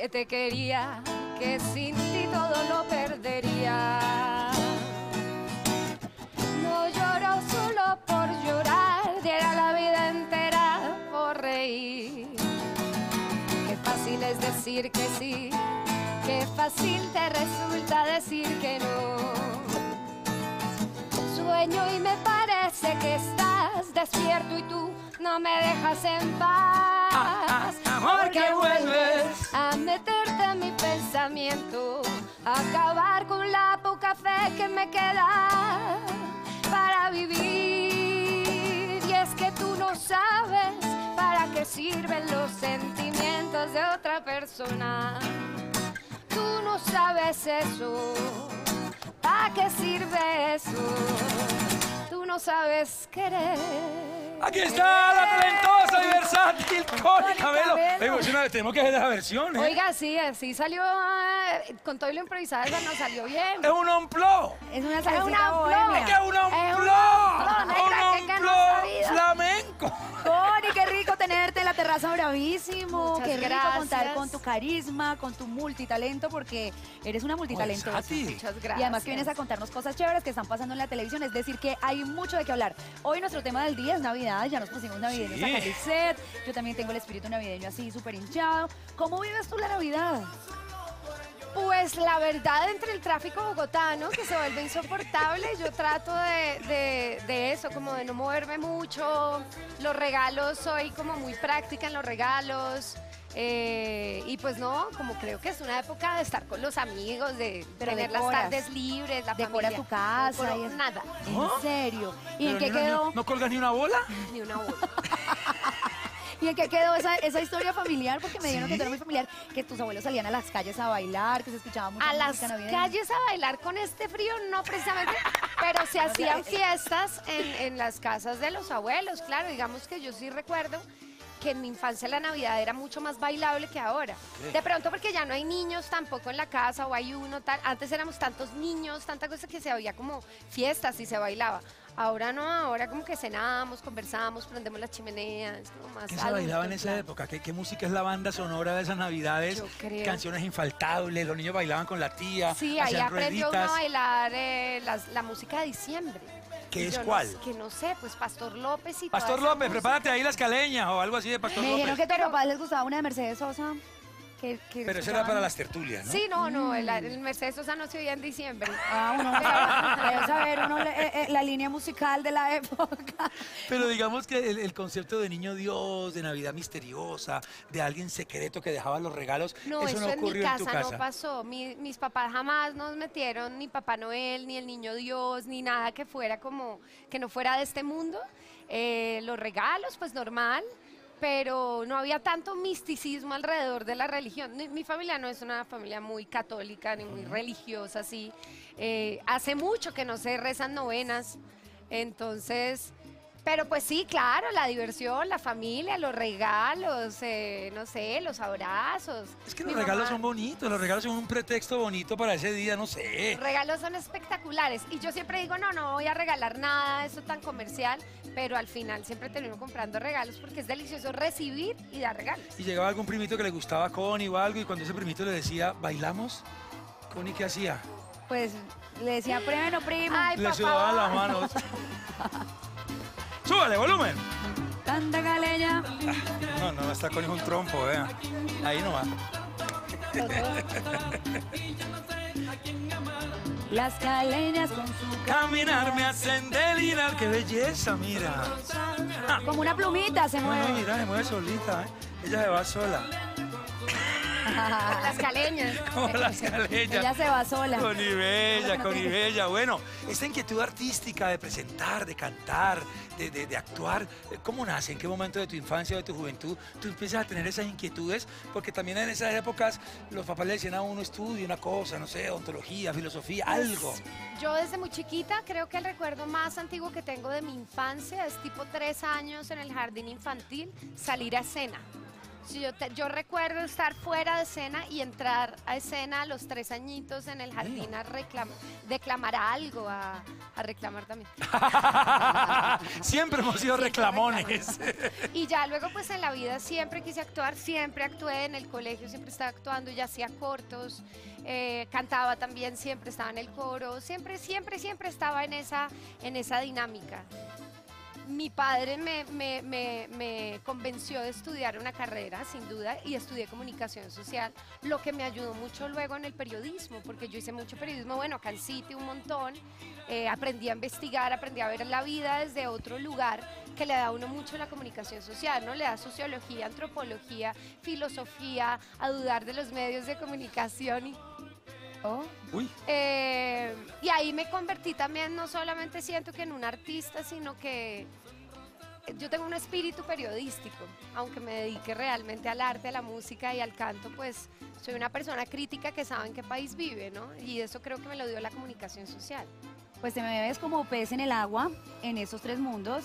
que te quería, que sin ti todo lo perdería. No lloro solo por llorar, diera la vida entera por reír. Qué fácil es decir que sí, qué fácil te resulta decir que no. Sueño y me parece que estás despierto y tú no me dejas en paz. Ah, ah, amor, que vuelves. a meterte en mi pensamiento, a acabar con la poca fe que me queda para vivir. Y es que tú no sabes para qué sirven los sentimientos de otra persona. Tú no sabes eso. ¿Para qué sirve eso? No sabes querer. Aquí está la talentosa y versátil Connie Cabello. Tenemos que hacer esa versión, ¿eh? Oiga, sí, así salió, eh, con todo lo improvisado, esa nos salió bien. Es un ompló. Es una Es salsita bohemia. Es que es un Es ompló. negra, Un ompló esa vida. flamenco. Connie, qué rico tenerte en la terraza bravísimo. Muchas qué rico gracias. contar con tu carisma, con tu multitalento, porque eres una multitalento. Muchas Y gracias. además que vienes a contarnos cosas chéveres que están pasando en la televisión, es decir, que hay mucho de qué hablar. Hoy nuestro tema del día es Navidad, ya nos pusimos navideños Sí. a Calicet, yo también tengo el espíritu navideño así súper hinchado. ¿Cómo vives tú la Navidad? Pues la verdad, entre el tráfico bogotano, que se vuelve insoportable, yo trato de, de- de eso, como de no moverme mucho. Los regalos, soy como muy práctica en los regalos. eh, y pues no, como creo que es una época de estar con los amigos, de Pero tener decoras. las tardes libres, la Decora familia. tu casa No y decoro es- nada, ¿No? ¿En serio? ¿Y en qué quedó? ¿No, no colgas ni una bola? ni una bola. ¿Y en qué quedó esa, esa historia familiar? Porque me dijeron que tú eras muy familiar, que tus abuelos salían a las calles a bailar, que se escuchaba mucha A las navideña. calles a bailar con este frío, no precisamente, pero se hacían fiestas en, en las casas de los abuelos, claro, digamos que yo sí recuerdo que en mi infancia la Navidad era mucho más bailable que ahora. De pronto porque ya no hay niños tampoco en la casa o hay uno tal. Antes éramos tantos niños, tanta cosa que se había como fiestas y se bailaba. Ahora no, ahora como que cenábamos, conversábamos, prendemos las chimeneas, como más ¿Qué se bailaba en esa época? ¿Qué, qué música es la banda sonora de esas navidades? Yo creo. Canciones infaltables, los niños bailaban con la tía, Sí, ahí aprendió uno a bailar eh, la música de diciembre. ¿Qué es Yo no cuál? que no sé, pues Pastor López y toda Pastor esa López, música. prepárate ahí las caleñas o algo así de Pastor Me dijeron López. que a tu papá les gustaba una de Mercedes Sosa. Que, que Pero eso era para las tertulias, ¿no? Sí, no, no, el, el Mercedes Sosa no se oía en diciembre. Ah, uno debe saber uno le- eh, eh, la línea musical de la época. Pero digamos que el, el concepto de niño Dios, de Navidad misteriosa, de alguien secreto que dejaba los regalos, No, eso, eso, no en mi ocurrió casa, en tu casa. no pasó. Mi- mis papás jamás nos metieron ni Papá Noel, ni el Niño Dios, ni nada que fuera como, que no fuera de este mundo. Eh, los regalos, pues normal, pero no había tanto misticismo alrededor de la religión. Mi familia no es una familia muy católica ni muy religiosa, así. Eh, hace mucho que no se rezan novenas, entonces... Pero pues sí, claro, la diversión, la familia, los regalos, eh, no sé, los abrazos. Es que Mi los regalos mamá- son bonitos, los regalos son un pretexto bonito para ese día, no sé. Los regalos son espectaculares y yo siempre digo, no, no voy a regalar nada, eso tan comercial, pero al final siempre termino comprando regalos porque es delicioso recibir y dar regalos. Y llegaba algún primito que le gustaba a Connie o algo, y cuando ese primito le decía, ¿bailamos? Connie, ¿qué hacía? Pues le decía, primo, primo. Ay, le papá. sudaban las manos. ¡Súbale, volumen! Tanta galeña. No, no, está con un trompo, vea. Ahí nomás. Las caleñas con su Caminar me hacen delirar, qué belleza, mira. Como una plumita se No, mueve. no, mira, se mueve solita, ¿eh? Ella se va sola. Las caleñas. Como las caleñas. Ella se va sola. Con Ibella, con Ibella. Bueno, esta inquietud artística de presentar, de cantar, de, de- de actuar, ¿cómo nace? ¿En qué momento de tu infancia o de tu juventud tú empiezas a tener esas inquietudes? Porque también en esas épocas los papás le decían a uno estudia una cosa, no sé, ontología, filosofía, algo. Yo desde muy chiquita creo que el recuerdo más antiguo que tengo de mi infancia es tipo tres años en el jardín infantil, salir a escena. Sí, yo, te- yo recuerdo estar fuera de escena y entrar a escena a los tres añitos en el jardín a reclamar, declamar algo, a, a reclamar también. Siempre hemos sido reclamones. Y ya luego pues en la vida siempre quise actuar, siempre actué en el colegio, siempre estaba actuando, ya hacía cortos, eh, cantaba también, siempre estaba en el coro, siempre, siempre, siempre estaba en esa, en esa dinámica. Mi padre me, me- me- me convenció de estudiar una carrera, sin duda, y estudié comunicación social, lo que me ayudó mucho luego en el periodismo, porque yo hice mucho periodismo, bueno, acá en City un montón, eh, aprendí a investigar, aprendí a ver la vida desde otro lugar que le da a uno mucho la comunicación social, ¿no? Le da sociología, antropología, filosofía, a dudar de los medios de comunicación y Oh, Uy, eh, y ahí me convertí también, no solamente siento que en un artista, sino que yo tengo un espíritu periodístico, aunque me dedique realmente al arte, a la música y al canto, pues soy una persona crítica que sabe en qué país vive, ¿no? Y eso creo que me lo dio la comunicación social. pues te me ves como pez en el agua en esos tres mundos.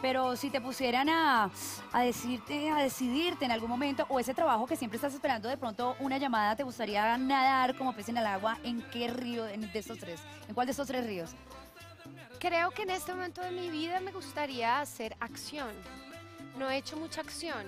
Pero si te pusieran a, a decirte, a decidirte en algún momento, o ese trabajo que siempre estás esperando, de pronto una llamada, ¿te gustaría nadar como pez en el agua? ¿En qué río en- de estos tres? ¿En cuál de estos tres ríos? Creo que en este momento de mi vida me gustaría hacer acción. No he hecho mucha acción.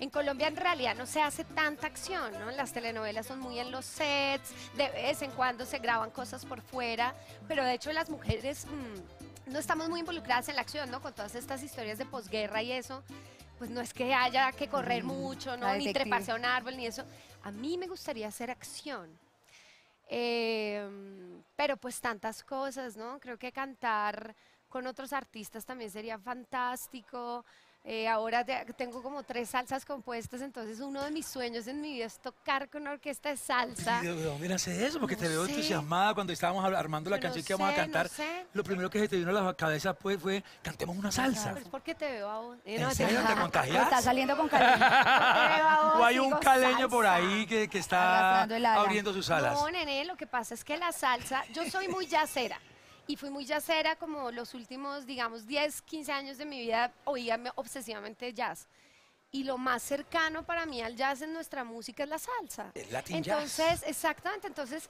En Colombia en realidad no se hace tanta acción, ¿no? Las telenovelas son muy en los sets, de vez en cuando se graban cosas por fuera, pero de hecho las mujeres mm, no estamos muy involucradas en la acción, ¿no? Con todas estas historias de posguerra y eso, pues no es que haya que correr mucho, ¿no? Ni treparse a un árbol, ni eso. A mí me gustaría hacer acción. Eh, pero pues tantas cosas, ¿no? Creo que cantar con otros artistas también sería fantástico. Eh, ahora te- tengo como tres salsas compuestas, entonces uno de mis sueños en mi vida es tocar con una orquesta de salsa. ¿y ¿de dónde nace eso? Porque No te veo sé. entusiasmada cuando estábamos armando la No canción que vamos a no cantar. sé. Lo primero que se te vino a la cabeza pues, fue, cantemos una salsa. Pero es porque te veo a vos. Eh, ¿En serio? ¿Te Está contagias? saliendo con vos ¿O hay un caleño por ahí que, que está abriendo sus alas? No, nene, lo que pasa es que la salsa, yo soy muy yacera. Y fui muy jazzera como los últimos, digamos, 10, 15 años de mi vida, oíame obsesivamente jazz. Y lo más cercano para mí al jazz en nuestra música es la salsa. El Latin jazz. entonces, exactamente, entonces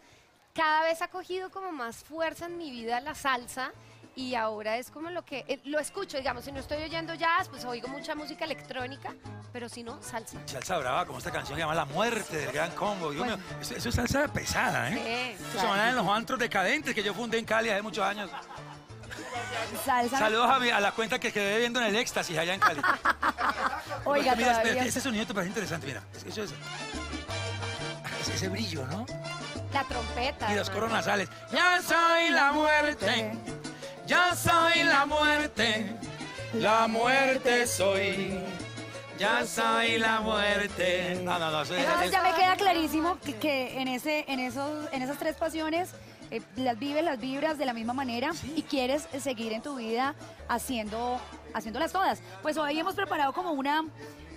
cada vez ha cogido como más fuerza en mi vida la salsa y ahora es como lo que, eh, lo escucho, digamos, si no estoy oyendo jazz, pues oigo mucha música electrónica, pero si no, salsa. Salsa brava, como esta canción que llama La Muerte del Gran. Dios mío, eso, eso es salsa pesada, ¿eh? Sí. Eso se van en los antros decadentes que yo fundé en Cali hace muchos años. Salsa. Saludos a, mi- a la cuenta que quedé viendo en el éxtasis allá en Cali. Oiga, mira, espérate, ese sonido te parece interesante, mira. Es que Eso es, es ese brillo, ¿no? La trompeta. Y los hermano. coros nasales. Ya soy la muerte, ya soy la muerte, la muerte soy. Ya soy la muerte. No, no, no. es- Entonces es- ya me queda clarísimo que, que en, ese, en, esos, en esas tres pasiones eh, las vives, las vibras de la misma manera y quieres seguir en tu vida haciendo, haciéndolas todas. Pues hoy hemos preparado como una,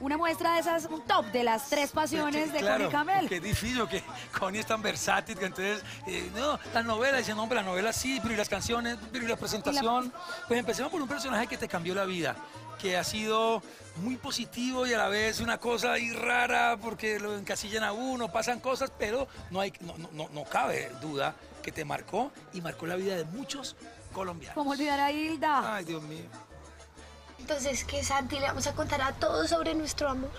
una muestra de esas, un top de las tres pasiones que- de claro, Connie Camel. Qué difícil que Connie es tan versátil que entonces, eh, no, las novelas, dice, no, hombre, la novela sí, pero y las canciones, pero y la presentación. Pues empecemos por un personaje que te cambió la vida, que ha sido muy positivo y a la vez una cosa ahí rara porque lo encasillan a uno, pasan cosas, pero no, hay, no- no, no cabe duda que te marcó y marcó la vida de muchos colombianos. ¿Cómo olvidar a Hilda? Ay, Dios mío. Entonces, ¿qué, Santi? Le vamos a contar a todos sobre nuestro amor.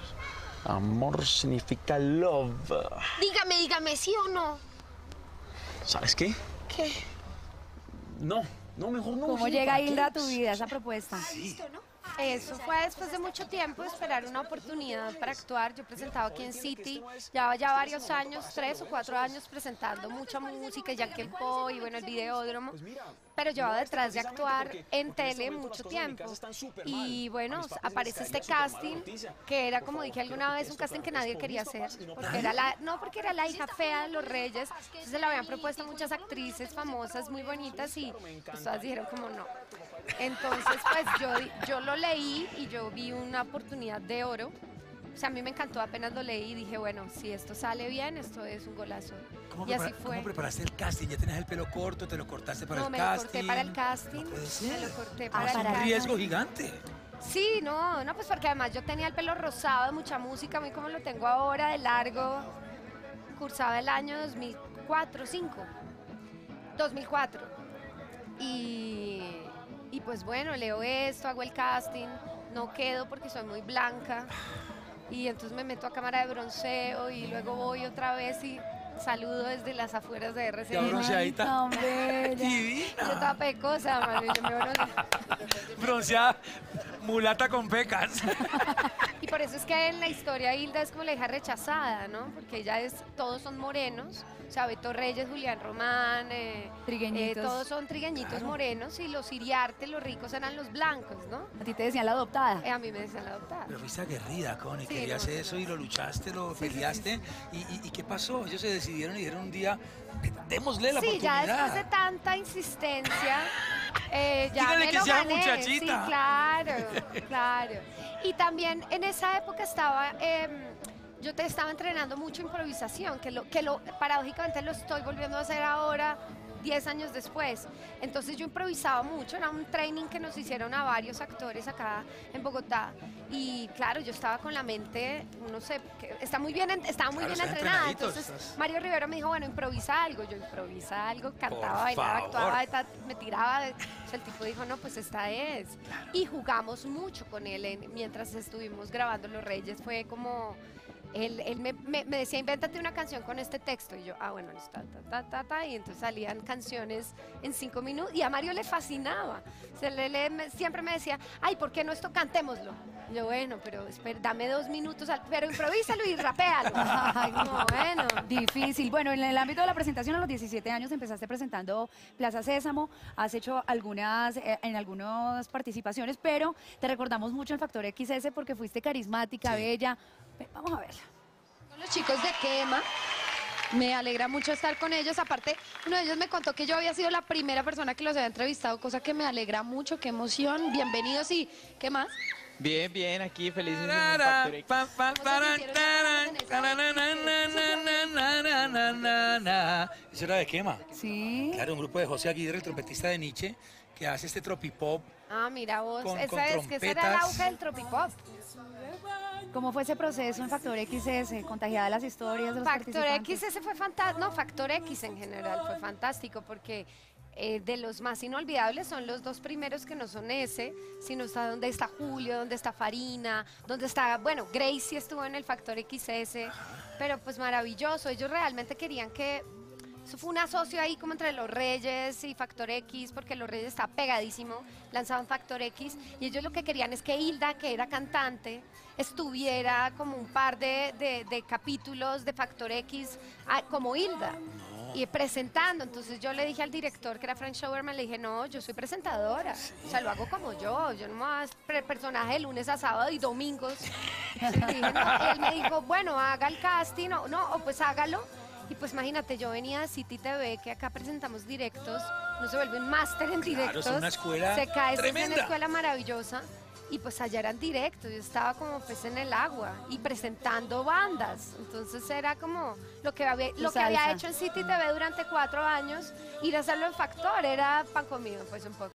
Amor significa love. Dígame, dígame, ¿sí o no? ¿Sabes qué? ¿Qué? No, no, mejor no. ¿Cómo sí, llega. Hilda a tu vida, esa propuesta? Eso fue después de mucho tiempo esperar una oportunidad para actuar. Yo presentaba aquí en City, llevaba ya varios años, tres o cuatro años presentando mucha música, ya que el Po y bueno, el videódromo. Pero llevaba detrás de actuar en tele mucho tiempo. Y bueno, aparece este casting, que era como dije alguna vez, un casting que nadie quería hacer. Porque era la, no porque era la hija fea de los reyes, entonces le habían propuesto muchas actrices famosas, muy bonitas, y pues todas dijeron como no. Entonces, pues yo, di- yo lo leí y yo vi una oportunidad de oro. O sea, a mí me encantó apenas lo leí y dije, bueno, si esto sale bien, esto es un golazo. ¿Cómo, Y así fue. cómo preparaste el casting? ¿Ya tenías el pelo corto? ¿Te lo cortaste para no, el me lo casting? corté para el casting. No puede me ser. lo corté Ah, para el para un casting. riesgo gigante. Sí, no, no, pues porque además yo tenía el pelo rosado de mucha música, mí como lo tengo ahora, de largo. Cursaba el año 2004, 2005. 2004. Y, y pues bueno, leo esto, hago el casting, no quedo porque soy muy blanca. Y entonces me meto a cámara de bronceo y luego voy otra vez y saludo desde las afueras de Ya RCN. bronceadita. Tan bella. Yo Divina. estaba pecosa, mano, yo me. Bronceada, mulata con pecas. Eso es que en la historia Hilda es como la hija rechazada, ¿no? Porque ella es, todos son morenos, o sea, Beto Reyes, Julián Román, eh, Trigueñitos. eh, todos son trigueñitos morenos y los Iriarte, los ricos eran los blancos, ¿no? A ti te decían la adoptada. Eh, a mí me decían la adoptada. Pero fuiste aguerrida, Connie, Sí, querías no. eso y lo luchaste, lo peleaste. ¿Y, y, y qué pasó? Ellos se decidieron y dijeron un día, démosle la Sí, ya oportunidad. después de tanta insistencia, eh, ya Dígale me que lo sea gané. muchachita. Sí, claro, claro. Y también en esa época estaba, em, yo te estaba entrenando mucho improvisación, que lo, que lo paradójicamente lo estoy volviendo a hacer ahora. 10 años después. Entonces yo improvisaba mucho, era un training que nos hicieron a varios actores acá en Bogotá. Y claro, yo estaba con la mente, no sé, que está muy bien, en- estaba muy Claro, bien entrenada. Entonces Mario Rivero me dijo, bueno, improvisa algo. Yo improvisa algo, cantaba, bailaba, actuaba, me tiraba. de- o sea, el tipo dijo, no, pues esta es. Y jugamos mucho con él en- mientras estuvimos grabando Los Reyes. Fue como, él, él me, me- decía, invéntate una canción con este texto. Y yo, ah, bueno, listo, ta, ta, ta, ta, y entonces salían canciones en cinco minutos. Y a Mario le fascinaba. Le- le- me- siempre me decía, ay, ¿por qué no esto cantémoslo? Yo, bueno, pero espera, dame dos minutos, al- pero improvísalo y rapéalo. Ay, no, bueno. Difícil. Bueno, en el ámbito de la presentación, a los 17 años empezaste presentando Plaza Sésamo, has hecho algunas, eh, en algunas participaciones, pero te recordamos mucho en Factor XS porque fuiste carismática, Sí. bella. Vamos a verla. con los chicos de Quema. Me alegra mucho estar con ellos. Aparte, uno de ellos me contó que yo había sido la primera persona que los había entrevistado, cosa que me alegra mucho. Qué emoción. Bienvenidos y ¿qué más? Bien, bien, aquí feliz. Eso era de quema. Sí. Claro, un grupo de José Aguirre, el trompetista de Nietzsche, que hace este tropipop. Ah, mira vos, con, esa con es que esa era la auge del tropipop. ¿Cómo fue ese proceso en Factor XS? Contagiada las historias de los Factor XS fue fantástico, no, Factor X en general fue fantástico porque eh, de los más inolvidables son los dos primeros que no son ese, sino está donde está Julio, donde está Farina, donde está, bueno, Gracie estuvo en el Factor XS, pero pues maravilloso. Ellos realmente querían que. Eso fue un asocio ahí como entre Los Reyes y Factor X, porque Los Reyes está pegadísimo, lanzaban Factor X, y ellos lo que querían es que Hilda, que era cantante, estuviera como un par de, de- de capítulos de Factor X ah, como Hilda. Y presentando, entonces yo le dije al director que era Frank Showerman, le dije, no, yo soy presentadora, o sea, lo hago como yo, yo no me voy a hacer personaje de lunes a sábado y domingos. Entonces dije, no. Y él me dijo, bueno, haga el casting, o no, o pues hágalo. Y pues imagínate, yo venía de City TV, que acá presentamos directos, no se vuelve un máster en Claro, es directos. una escuela Se cae, es una tremenda. escuela maravillosa. Y pues allá eran directos, yo estaba como pez en el agua y presentando bandas. Entonces era como lo que había, lo que había hecho en City TV durante cuatro años, ir a hacerlo en Factor, era pan comido, pues un poco.